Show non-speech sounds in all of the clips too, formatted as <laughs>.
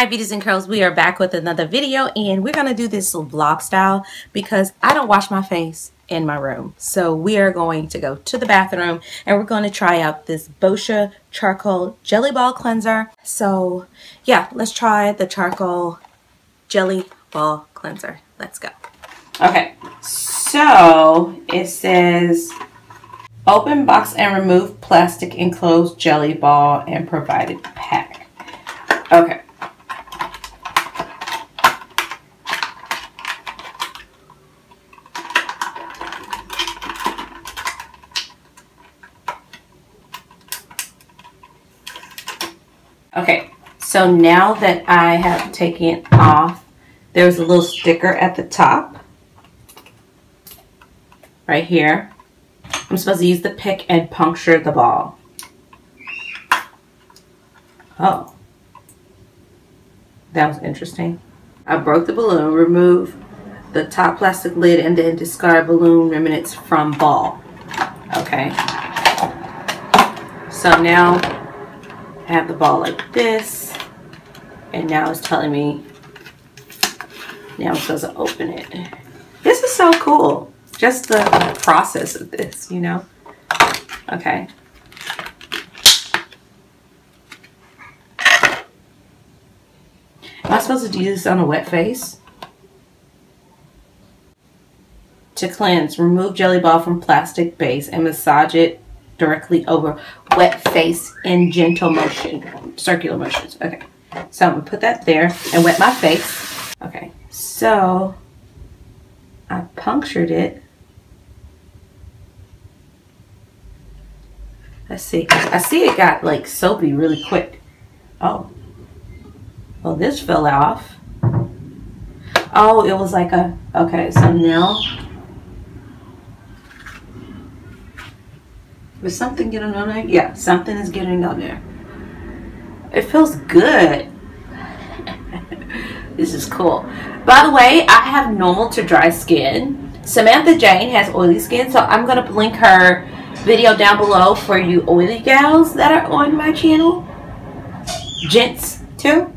Hi beauties and curls, we are back with another video and we're to do this vlog style because I don't wash my face in my room. So we are going to go to the bathroom and we're going to try out this Boscia Charcoal Jelly Ball Cleanser. So yeah, let's try the Charcoal Jelly Ball Cleanser. Let's go. Okay, so it says open box and remove plastic enclosed jelly ball and provided pack. Okay. Okay, so now that I have taken it off, there's a little sticker at the top. Right here. I'm supposed to use the pick and puncture the ball. Oh. That was interesting. I broke the balloon, remove the top plastic lid, and then discard balloon remnants from ball. Okay. So now I have the ball like this. And now it's telling me, now I'm supposed to open it. This is so cool. Just the process of this, you know? Okay. Am I supposed to do this on a wet face? To cleanse, remove jelly ball from plastic base and massage it directly over wet face in gentle motion, circular motions. Okay, so I'm gonna put that there and wet my face. Okay, so I punctured it. Let's see. I see it got like soapy really quick. Oh. Well, this fell off. Oh, it was like a, okay, so now Is something getting on there? Yeah, something is getting on there. It feels good. <laughs> this is cool. By the way, I have normal to dry skin. Samantha Jane has oily skin, so I'm going to link her video down below for you oily gals that are on my channel. Gents, too.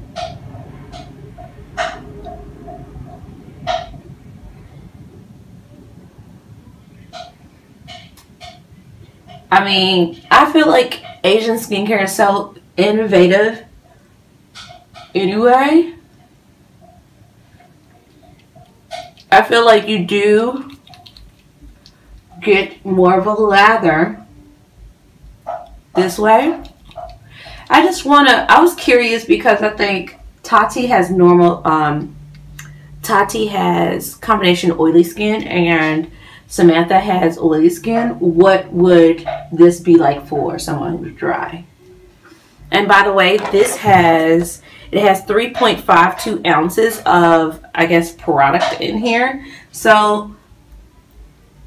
I mean, I feel like Asian skincare is so innovative anyway. I feel like you do get more of a lather this way. I just want to, I was curious because I think Tati has normal, um, Tati has combination oily skin and Samantha has oily skin, what would this be like for someone who's dry? And by the way, this has, it has 3.52 ounces of, I guess, product in here. So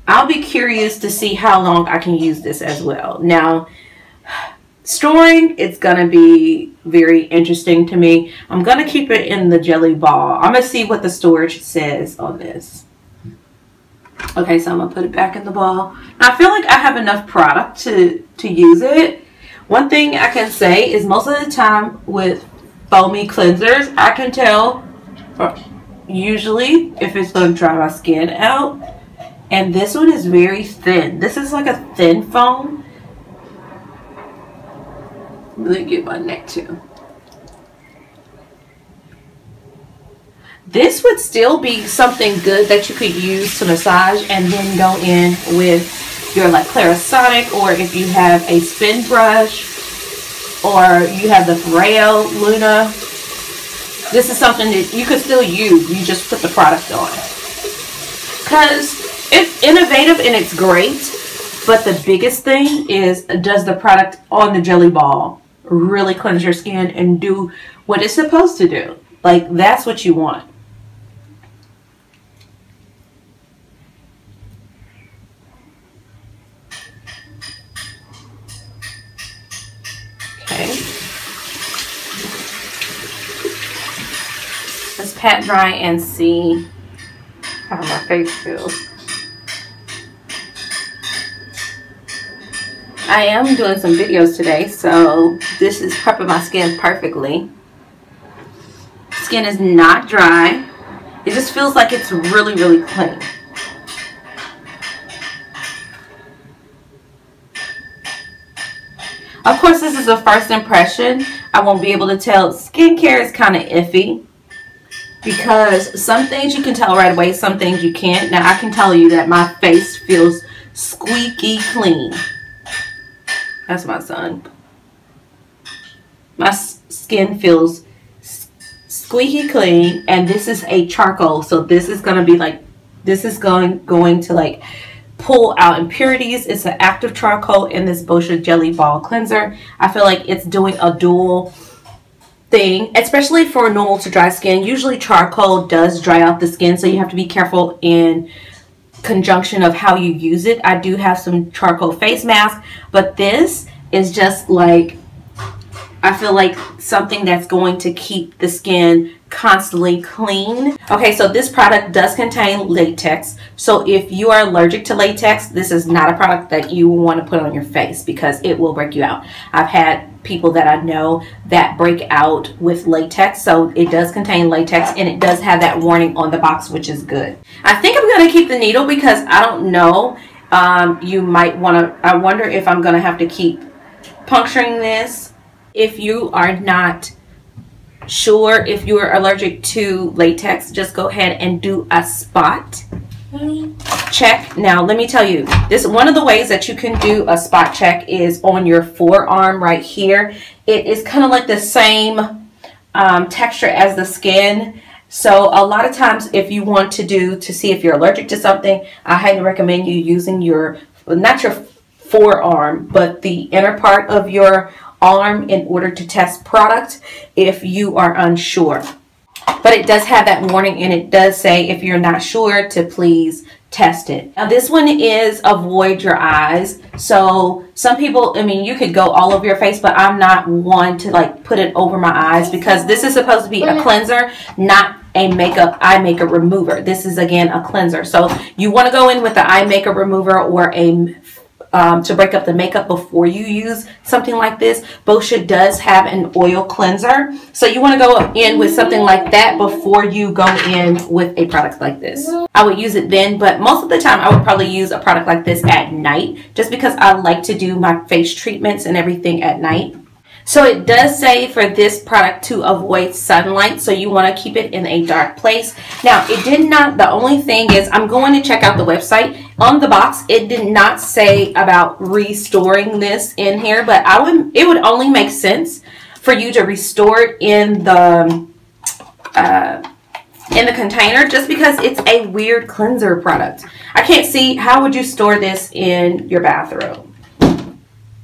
I'll be curious to see how long I can use this as well. Now, storing, it's going to be very interesting to me. I'm going to keep it in the jelly ball. I'm to see what the storage says on this. Okay, so I'm to put it back in the ball. Now, I feel like I have enough product to, to use it. One thing I can say is most of the time with foamy cleansers, I can tell usually if it's to dry my skin out. And this one is very thin. This is like a thin foam. Let me get my neck too. This would still be something good that you could use to massage and then go in with your like Clarisonic or if you have a spin brush or you have the Foreo Luna. This is something that you could still use. You just put the product on. Because it's innovative and it's great. But the biggest thing is does the product on the jelly ball really cleanse your skin and do what it's supposed to do. Like that's what you want. Pat dry and see how my face feels. I am doing some videos today, so this is prepping my skin perfectly. skin is not dry. It just feels like it's really, really clean. Of course, this is a first impression. I won't be able to tell. Skincare is kind of iffy because some things you can tell right away, some things you can't. Now, I can tell you that my face feels squeaky clean. That's my son. My skin feels squeaky clean and this is a charcoal so this is going to be like this is going going to like pull out impurities it's an active charcoal in this Boscia jelly ball cleanser I feel like it's doing a dual thing especially for normal to dry skin usually charcoal does dry out the skin so you have to be careful in conjunction of how you use it. I do have some charcoal face mask but this is just like I feel like something that's going to keep the skin constantly clean. Okay, so this product does contain latex. So if you are allergic to latex, this is not a product that you want to put on your face because it will break you out. I've had people that I know that break out with latex. So it does contain latex and it does have that warning on the box, which is good. I think I'm going to keep the needle because I don't know. Um, you might want to, I wonder if I'm going to have to keep puncturing this if you are not sure if you're allergic to latex, just go ahead and do a spot check. Now, let me tell you, this one of the ways that you can do a spot check is on your forearm right here. It is kind of like the same um, texture as the skin. So a lot of times if you want to do to see if you're allergic to something, I highly recommend you using your, not your forearm, but the inner part of your arm in order to test product if you are unsure. But it does have that warning and it does say if you're not sure to please test it. Now this one is avoid your eyes. So some people, I mean, you could go all over your face, but I'm not one to like put it over my eyes because this is supposed to be a cleanser, not a makeup eye makeup remover. This is again a cleanser. So you want to go in with the eye makeup remover or a um, to break up the makeup before you use something like this. Boscia does have an oil cleanser. So you want to go in with something like that before you go in with a product like this. I would use it then, but most of the time I would probably use a product like this at night just because I like to do my face treatments and everything at night. So it does say for this product to avoid sunlight. So you want to keep it in a dark place. Now it did not, the only thing is I'm going to check out the website. On the box, it did not say about restoring this in here, but I would, it would only make sense for you to restore it in the, uh, in the container just because it's a weird cleanser product. I can't see how would you store this in your bathroom?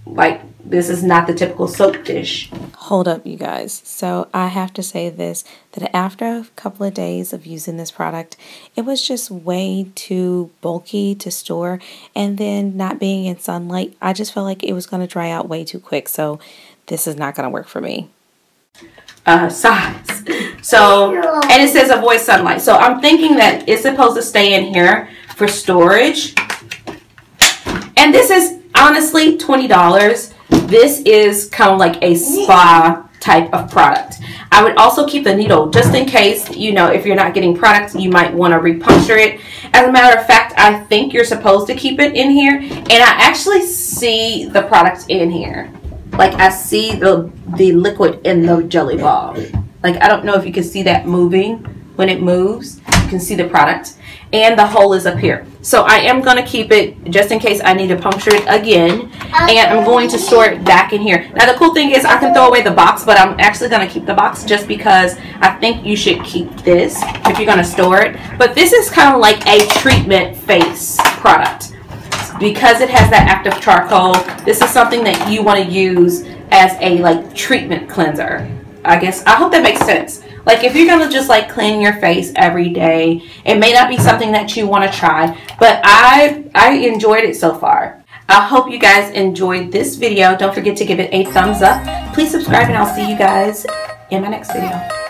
Like this is not the typical soap dish. Hold up, you guys. So I have to say this, that after a couple of days of using this product, it was just way too bulky to store. And then not being in sunlight, I just felt like it was going to dry out way too quick. So this is not going to work for me. Uh, size. So, and it says avoid sunlight. So I'm thinking that it's supposed to stay in here for storage. And this is honestly $20 this is kind of like a spa type of product. I would also keep the needle just in case, you know, if you're not getting product, you might want to repuncture it. As a matter of fact, I think you're supposed to keep it in here. And I actually see the product in here. Like I see the, the liquid in the jelly ball. Like I don't know if you can see that moving when it moves. Can see the product and the hole is up here. So I am going to keep it just in case I need to puncture it again. And I'm going to store it back in here. Now the cool thing is I can throw away the box, but I'm actually going to keep the box just because I think you should keep this if you're going to store it. But this is kind of like a treatment face product. Because it has that active charcoal, this is something that you want to use as a like treatment cleanser. I guess, I hope that makes sense. Like if you're to just like clean your face every day, it may not be something that you want to try, but I, I enjoyed it so far. I hope you guys enjoyed this video. Don't forget to give it a thumbs up. Please subscribe and I'll see you guys in my next video.